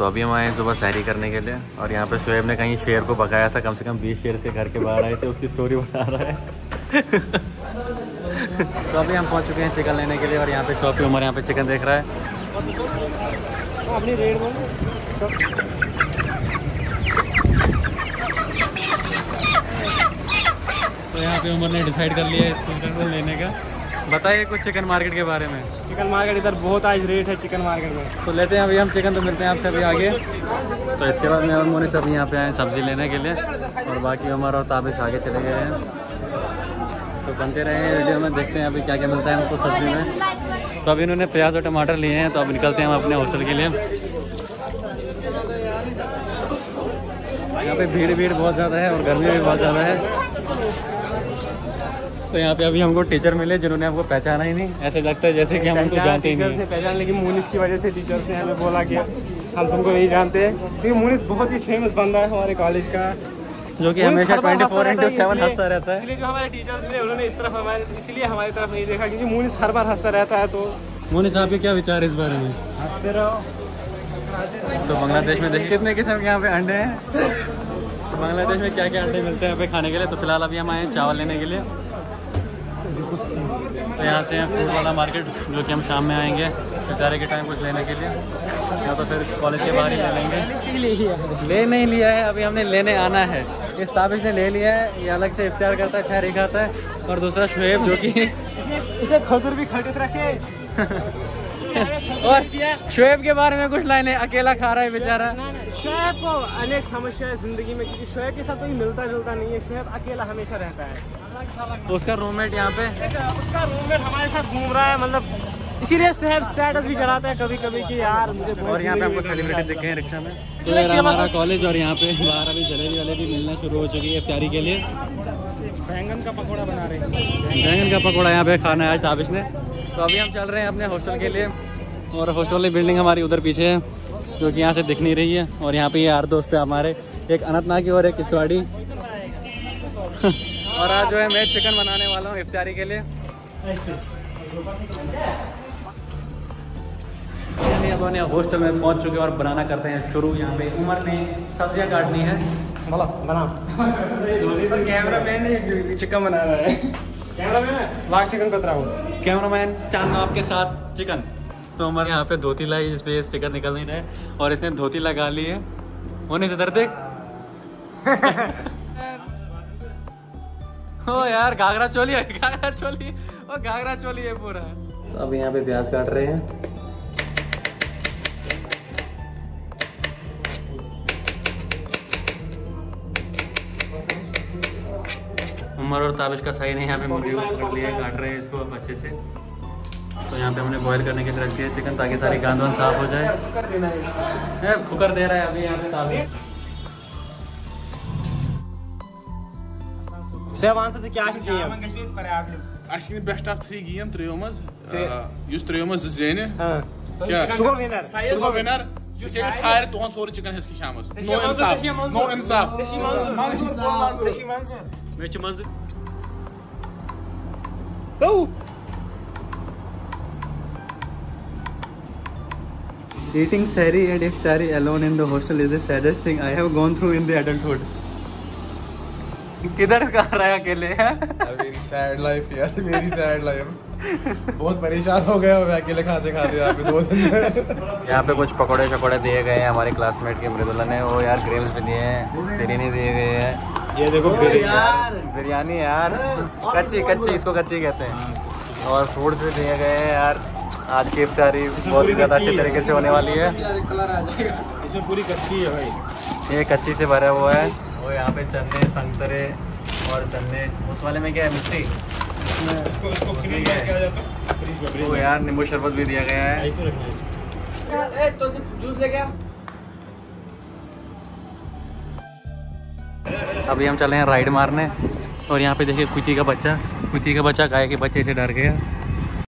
तो अभी हम आए हैं सुबह सैरी करने के लिए और यहाँ पे शोएब ने कहीं शेर को पकाया था, कम से कम बीस शेर से घर के बाहर आए थे, उसकी स्टोरी बता रहा है। तो अभी हम पहुँच चुके हैं चिकन लेने के लिए और यहाँ पे शॉप पे उम्र यहाँ पे चिकन देख रहा है अपनी रेट बोल तो यहाँ पे उमर ने डिसाइड कर लिया है चिकन लेने का। बताइए कुछ चिकन मार्केट के बारे में। चिकन मार्केट इधर बहुत आज रेट है चिकन मार्केट में। तो लेते हैं अभी हम चिकन तो मिलते हैं आपसे अभी आगे। तो इसके बाद मैं और मोनी सब यहाँ पे आए सब्ज़ी लेने के लिए। और बाकी उमर और ताबिश आगे चले गए हैं। तो बनते रहे हैं वीडियो में देखते हैं अभी क्या क्या मिलता है हमको सब्ज़ी में। तो अभी इन्होंने प्याज और टमाटर लिए हैं तो अब निकलते हैं हम अपने हॉस्टल के लिए। यहाँ पे भीड़ भीड़ बहुत ज़्यादा है और गर्मी भी बहुत ज़्यादा है। तो यहाँ पे अभी हमको टीचर मिले जिन्होंने हमको पहचाना ही नहीं। ऐसे लगता है जैसे कि हम उनको जानते ही नहीं। पहचान लेकिन मुनिस की वजह से टीचर्स ने हमें बोला कि हम तुमको नहीं जानते। क्योंकि मुनिस बहुत ही फ़ेमस बंदा है हमारे कॉलेज का। जो कि हमेशा ट्वेंटी फोर इंटू सेवन हंसता रहता है। इसलिए जो हमारे टीचर्स थे उन्होंने इस तरफ़ हमारे इसलिए हमारी तरफ़ नहीं देखा क्योंकि मुनिस हर बार हंसता रहता है तो मोनी आपके क्या विचार है इस बारे में? हँसते रहो तो बांग्लादेश में देखिए। कितने किस्म के यहाँ पे अंडे हैं? तो बांग्लादेश में क्या क्या अंडे मिलते हैं यहाँ पे खाने के लिए? तो फ़िलहाल अभी हम आए हैं चावल लेने के लिए। तो यहाँ से फ़ूड वाला मार्केट जो कि हम शाम में आएँगे बेचारे के टाइम कुछ लेने के लिए। या तो फिर कॉलेज के बाहर ही ले लेंगे। ले नहीं लिया है अभी हमने लेने आना है। इस ताबिश ने ले लिया है ये अलग से इफ्तार करता है शहरी खाता है। और दूसरा शुएब जो कि इसे खजूर भी खरीद रखे। और शुएब के बारे में कुछ लाइनें अकेला खा रहा है बेचारा। शोएब को अनेक समस्या है ज़िंदगी में क्योंकि शोएब के साथ कोई मिलता जुलता नहीं है शोएब अकेला हमेशा रहता है। तो उसका रूममेट यहाँ पे? उसका रूममेट हमारे साथ घूम रहा है मतलब इसीलिए शोएब स्टेटस भी चढ़ाता है कभी कभी कि यार मुझे और यहाँ पे में सेलिब्रिटी दिखे हैं रिक्शा में। तो यार हमारा कॉलेज और यहाँ पे बाहर अभी जलेबी वलेबी मिलना शुरू हो चुकी है इफ्तारी के लिए। बैंगन का पकौड़ा बना रहे हैं। बैंगन का पकौड़ा यहाँ पे खाना है आज ताबिश ने। तो अभी हम चल रहे हैं अपने हॉस्टल के लिए और हॉस्टल वाली बिल्डिंग हमारी उधर पीछे है, जो कि यहाँ से दिख नहीं रही है। और यहाँ पे ये यार दोस्त है हमारे, एक अनंतनाग और एक किश्तवाड़ी और आज जो है मैं चिकन बनाने वाला हूँ इफ्तारी के लिए। अपने हॉस्टल में पहुँच चुके और बनाना करते हैं शुरू। यहाँ पे उमर ने सब्ज़ियाँ काटनी है। बोला बना कैमरा मैन चिकन बना रहा है। कैमरा मैन लाख चिकन कतरा हो। कैमरामैन चाँद आपके साथ चिकन तो उमर यहाँ पे धोती लाई जिस पे स्टिकर निकल नहीं रहे। और इसने धोती लगा ली है। होने से दर्द देख ओ यार घाघरा चोली है घाघरा चोली। ओ घाघरा चोली है पूरा। तो अब यहाँ पे प्याज काट रहे हैं। उमर और ताबिश का सही नहीं यहाँ पे मुर्गी को पकड़ लिया काट रहे हैं इसको अब अच्छे से। तो यहाँ पे हमने बॉईल करने के लिए रख दिया चिकन ताकि सारी गांद वांद साफ़ हो जाए। फुकर दे रहा है अभी यहाँ पे ताबिश. हाँ? सुगो विनर Eating sari and iftari alone in the hostel is the saddest thing I have gone through in the adulthood. किधर का रहा है अकेले मेरी सैड लाइफ यार मेरी सैड लाइफ बहुत परेशान हो गया मैं अकेले खाते खाते यहाँ पे दो दिन यहाँ पे कुछ पकौड़े शकौड़े दिए गए हैं हमारे क्लासमेट के मृदुल्ला ने वो यार ग्रेव्स भी दिए हैं बिरयानी दिए गए हैं ये देखो बिरयानी। यार। कच्ची कच्ची इसको कच्ची कहते हैं। और फ्रूट्स भी दिए गए हैं यार। आज की इफ्तारी बहुत ही ज़्यादा अच्छे तरीके से होने वाली है। इसमें पूरी कच्ची है भाई। ये कच्ची से भरा हुआ है। वो यहाँ पे चने संतरे और चने। उस वाले में क्या है मिस्टी? है। यार नींबू शरबत भी दिया गया है। ऐसे रखना है अभी हम चले हैं राइड मारने और यहाँ पे देखिए कुत्ती का बच्चा कुत्ती का बच्चा गाय के बच्चे से डर गया।